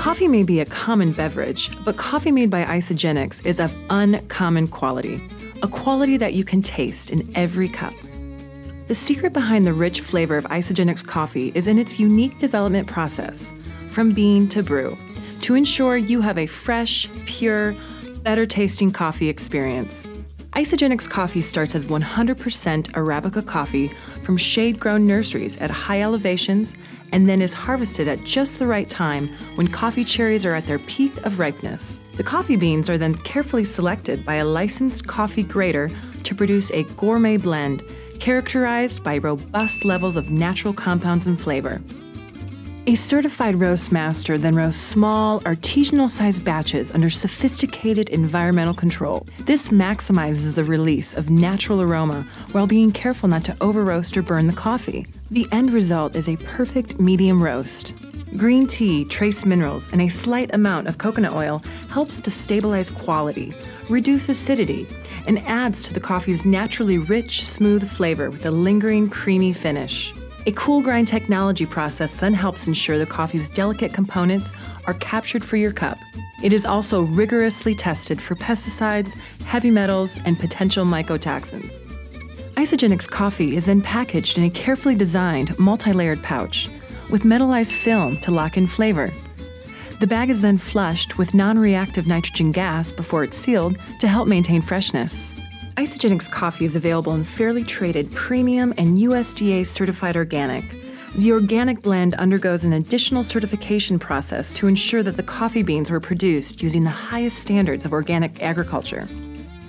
Coffee may be a common beverage, but coffee made by Isagenix is of uncommon quality, a quality that you can taste in every cup. The secret behind the rich flavor of Isagenix coffee is in its unique development process, from bean to brew, to ensure you have a fresh, pure, better tasting coffee experience. Isagenix coffee starts as 100% Arabica coffee from shade grown nurseries at high elevations and then is harvested at just the right time when coffee cherries are at their peak of ripeness. The coffee beans are then carefully selected by a licensed coffee grader to produce a gourmet blend characterized by robust levels of natural compounds and flavor. A certified roast master then roasts small, artisanal sized batches under sophisticated environmental control. This maximizes the release of natural aroma while being careful not to over roast or burn the coffee. The end result is a perfect medium roast. Green tea, trace minerals, and a slight amount of coconut oil helps to stabilize quality, reduce acidity, and adds to the coffee's naturally rich, smooth flavor with a lingering, creamy finish. A cool grind technology process then helps ensure the coffee's delicate components are captured for your cup. It is also rigorously tested for pesticides, heavy metals, and potential mycotoxins. Isagenix coffee is then packaged in a carefully designed, multi layered pouch with metallized film to lock in flavor. The bag is then flushed with non reactive nitrogen gas before it's sealed to help maintain freshness. Isagenix coffee is available in fairly traded premium and USDA certified organic. The organic blend undergoes an additional certification process to ensure that the coffee beans were produced using the highest standards of organic agriculture.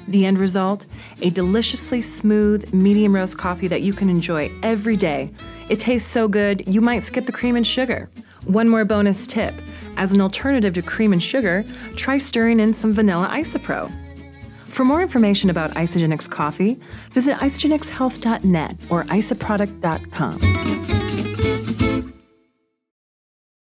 The end result? A deliciously smooth, medium roast coffee that you can enjoy every day. It tastes so good, you might skip the cream and sugar. One more bonus tip as an alternative to cream and sugar, try stirring in some vanilla IsaPro. For more information about Isagenix coffee, visit isagenixhealth.net or isaproduct.com.